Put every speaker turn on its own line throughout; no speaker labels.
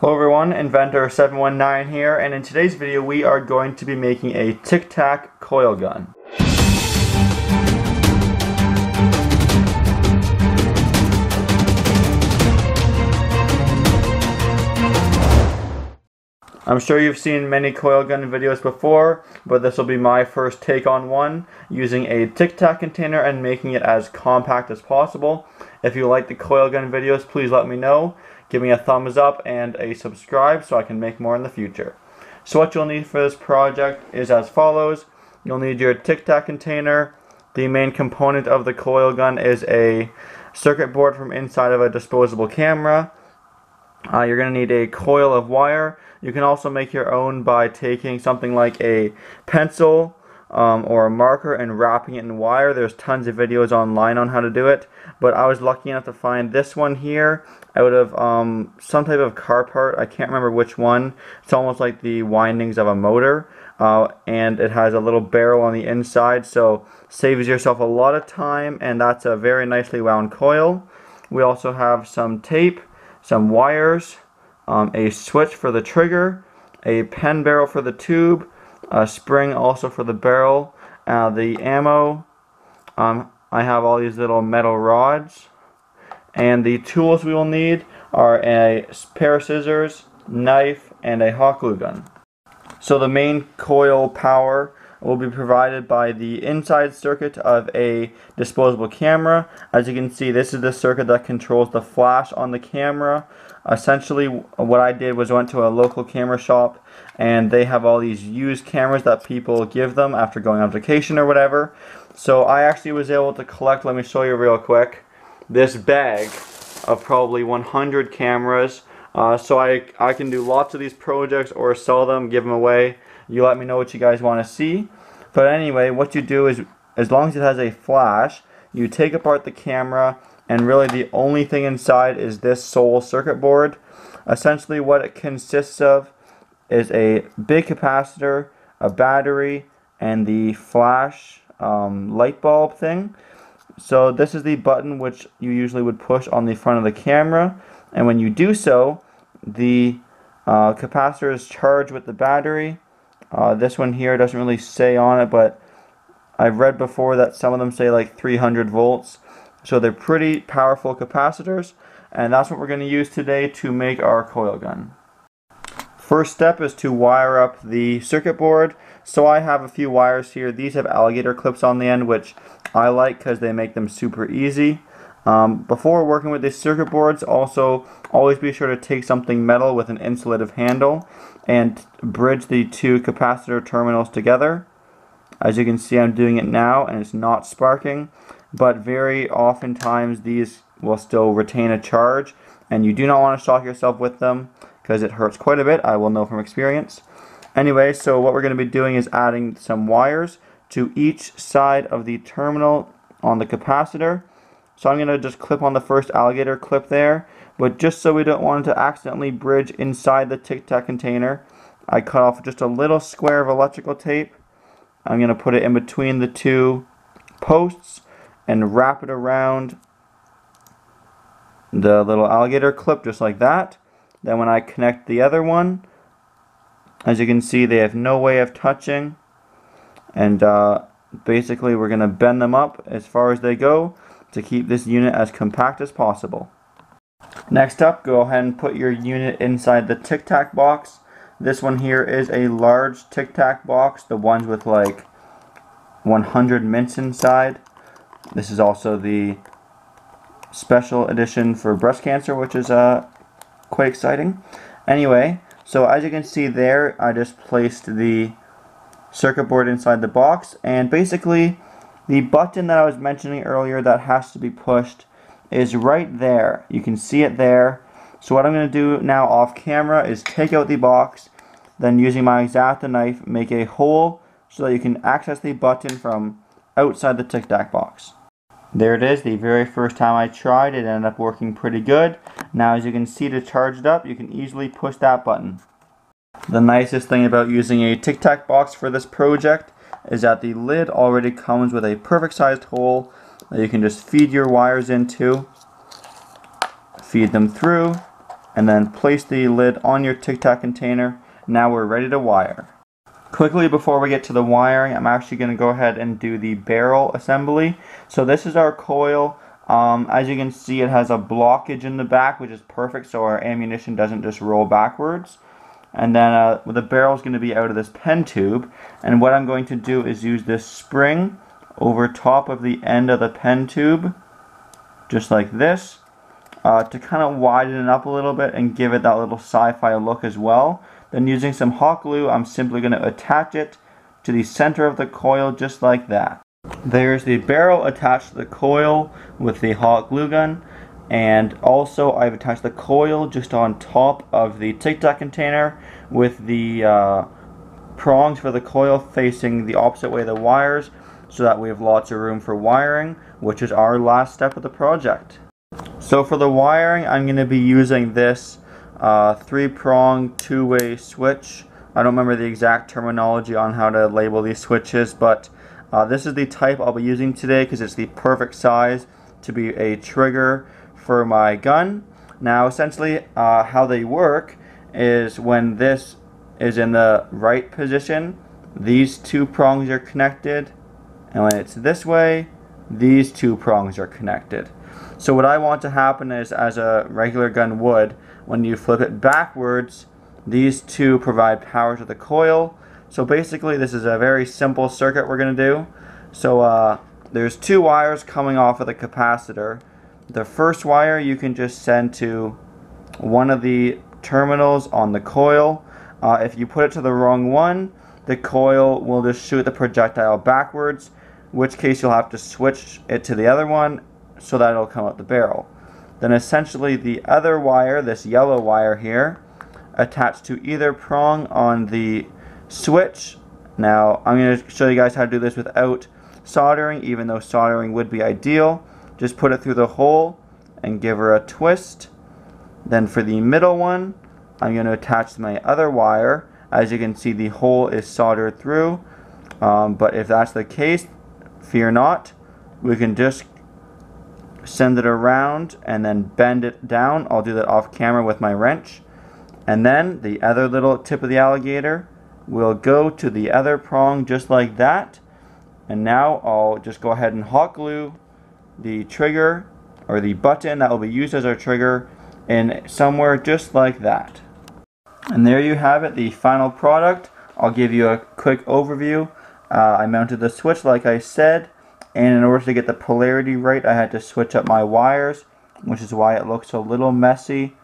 Hello everyone, Inventor719 here, and in today's video we are going to be making a Tic Tac coil gun. I'm sure you've seen many coil gun videos before, but this will be my first take on one, using a Tic Tac container and making it as compact as possible. If you like the coil gun videos, please let me know. Give me a thumbs up and a subscribe so I can make more in the future. So what you'll need for this project is as follows. You'll need your Tic Tac container. The main component of the coil gun is a circuit board from inside of a disposable camera. Uh, you're going to need a coil of wire you can also make your own by taking something like a pencil um, or a marker and wrapping it in wire. There's tons of videos online on how to do it, but I was lucky enough to find this one here out of um, some type of car part. I can't remember which one. It's almost like the windings of a motor. Uh, and it has a little barrel on the inside so saves yourself a lot of time and that's a very nicely wound coil we also have some tape some wires um, a switch for the trigger, a pen barrel for the tube, a spring also for the barrel, uh, the ammo. Um, I have all these little metal rods. And the tools we will need are a pair of scissors, knife, and a hot glue gun. So the main coil power will be provided by the inside circuit of a disposable camera. As you can see, this is the circuit that controls the flash on the camera. Essentially, what I did was went to a local camera shop and they have all these used cameras that people give them after going on vacation or whatever. So I actually was able to collect, let me show you real quick, this bag of probably 100 cameras. Uh, so I, I can do lots of these projects or sell them, give them away. You let me know what you guys want to see. But anyway, what you do is, as long as it has a flash, you take apart the camera, and really the only thing inside is this sole circuit board. Essentially what it consists of is a big capacitor, a battery, and the flash um, light bulb thing. So this is the button which you usually would push on the front of the camera, and when you do so, the uh, capacitor is charged with the battery, uh, this one here doesn't really say on it, but I've read before that some of them say like 300 volts. So they're pretty powerful capacitors, and that's what we're going to use today to make our coil gun. First step is to wire up the circuit board. So I have a few wires here. These have alligator clips on the end, which I like because they make them super easy. Um, before working with these circuit boards, also always be sure to take something metal with an insulative handle and bridge the two capacitor terminals together. As you can see, I'm doing it now and it's not sparking, but very oftentimes these will still retain a charge and you do not want to shock yourself with them because it hurts quite a bit, I will know from experience. Anyway, so what we're going to be doing is adding some wires to each side of the terminal on the capacitor so I'm going to just clip on the first alligator clip there. But just so we don't want it to accidentally bridge inside the Tic Tac container, I cut off just a little square of electrical tape. I'm going to put it in between the two posts and wrap it around the little alligator clip just like that. Then when I connect the other one, as you can see they have no way of touching and uh, basically we're going to bend them up as far as they go to keep this unit as compact as possible. Next up, go ahead and put your unit inside the Tic Tac box. This one here is a large Tic Tac box, the ones with like 100 mints inside. This is also the special edition for breast cancer, which is uh, quite exciting. Anyway, so as you can see there, I just placed the circuit board inside the box, and basically the button that I was mentioning earlier that has to be pushed is right there. You can see it there. So what I'm going to do now off camera is take out the box, then using my X-Acto knife, make a hole so that you can access the button from outside the Tic Tac box. There it is, the very first time I tried it ended up working pretty good. Now as you can see to charge it up, you can easily push that button. The nicest thing about using a Tic Tac box for this project is that the lid already comes with a perfect sized hole that you can just feed your wires into, feed them through, and then place the lid on your Tic Tac container. Now we're ready to wire. Quickly before we get to the wiring, I'm actually going to go ahead and do the barrel assembly. So this is our coil. Um, as you can see, it has a blockage in the back, which is perfect so our ammunition doesn't just roll backwards. And then uh, the barrel is going to be out of this pen tube. And what I'm going to do is use this spring over top of the end of the pen tube, just like this, uh, to kind of widen it up a little bit and give it that little sci-fi look as well. Then using some hot glue, I'm simply going to attach it to the center of the coil just like that. There's the barrel attached to the coil with the hot glue gun. And also I've attached the coil just on top of the Tic Tac container with the uh, prongs for the coil facing the opposite way of the wires so that we have lots of room for wiring, which is our last step of the project. So for the wiring, I'm going to be using this uh, three-prong two-way switch. I don't remember the exact terminology on how to label these switches, but uh, this is the type I'll be using today because it's the perfect size to be a trigger for my gun. Now essentially uh, how they work is when this is in the right position, these two prongs are connected, and when it's this way, these two prongs are connected. So what I want to happen is, as a regular gun would, when you flip it backwards, these two provide power to the coil. So basically this is a very simple circuit we're going to do. So uh, there's two wires coming off of the capacitor. The first wire you can just send to one of the terminals on the coil. Uh, if you put it to the wrong one, the coil will just shoot the projectile backwards, which case you'll have to switch it to the other one so that it'll come out the barrel. Then essentially the other wire, this yellow wire here, attached to either prong on the switch. Now I'm going to show you guys how to do this without soldering, even though soldering would be ideal. Just put it through the hole and give her a twist. Then for the middle one, I'm going to attach my other wire. As you can see, the hole is soldered through. Um, but if that's the case, fear not. We can just send it around and then bend it down. I'll do that off camera with my wrench. And then the other little tip of the alligator will go to the other prong just like that. And now I'll just go ahead and hot glue the trigger or the button that will be used as our trigger in somewhere just like that. And there you have it, the final product. I'll give you a quick overview. Uh, I mounted the switch like I said and in order to get the polarity right I had to switch up my wires which is why it looks a little messy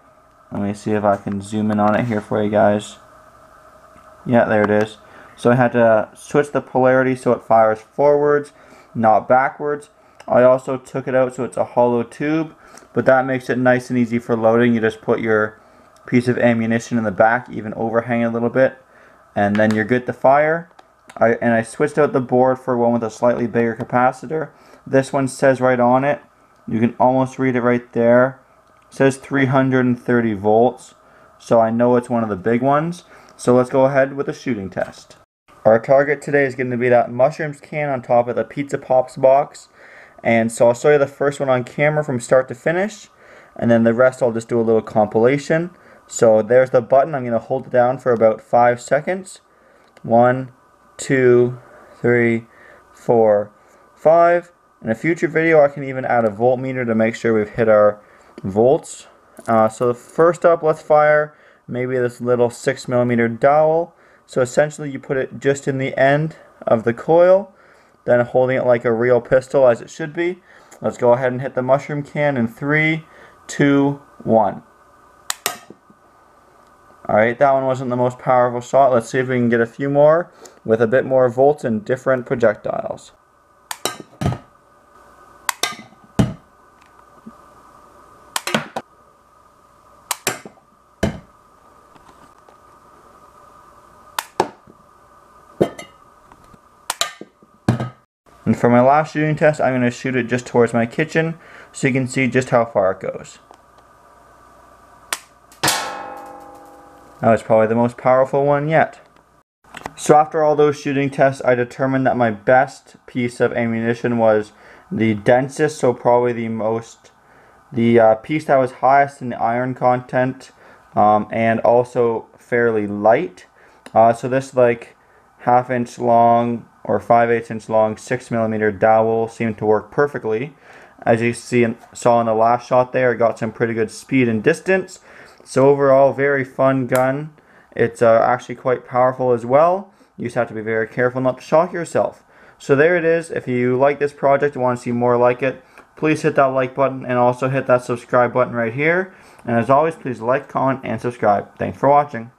let me see if I can zoom in on it here for you guys yeah there it is so I had to switch the polarity so it fires forwards not backwards I also took it out so it's a hollow tube but that makes it nice and easy for loading you just put your piece of ammunition in the back even overhang a little bit and then you're good to fire I, and I switched out the board for one with a slightly bigger capacitor. This one says right on it, you can almost read it right there. It says 330 volts, so I know it's one of the big ones. So let's go ahead with a shooting test. Our target today is going to be that mushrooms can on top of the Pizza Pops box. And so I'll show you the first one on camera from start to finish. And then the rest I'll just do a little compilation. So there's the button. I'm going to hold it down for about 5 seconds. One, two, three, four, five. In a future video, I can even add a voltmeter to make sure we've hit our volts. Uh, so first up, let's fire maybe this little 6 millimeter dowel. So essentially, you put it just in the end of the coil, then holding it like a real pistol as it should be. Let's go ahead and hit the mushroom can in three, two, one. Alright, that one wasn't the most powerful shot. Let's see if we can get a few more with a bit more volts and different projectiles. And for my last shooting test, I'm going to shoot it just towards my kitchen so you can see just how far it goes. That was probably the most powerful one yet. So after all those shooting tests, I determined that my best piece of ammunition was the densest, so probably the most, the uh, piece that was highest in the iron content um, and also fairly light. Uh, so this like half inch long or 5 8 inch long 6 millimeter dowel seemed to work perfectly. As you see and saw in the last shot there, it got some pretty good speed and distance. So overall, very fun gun. It's uh, actually quite powerful as well. You just have to be very careful not to shock yourself. So there it is. If you like this project and want to see more like it, please hit that like button and also hit that subscribe button right here. And as always, please like, comment, and subscribe. Thanks for watching.